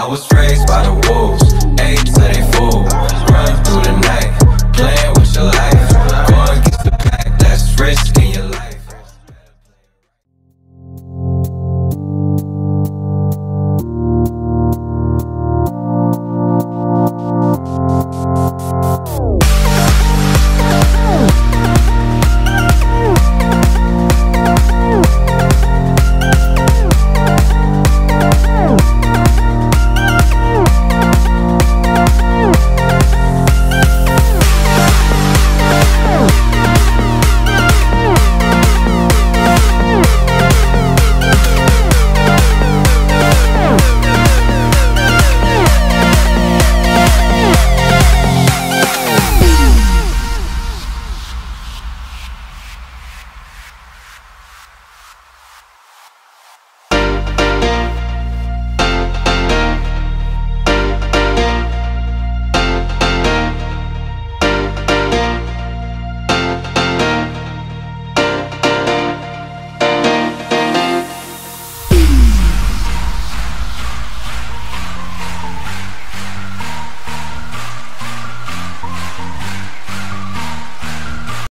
I was raised by the wolves, Eight to. they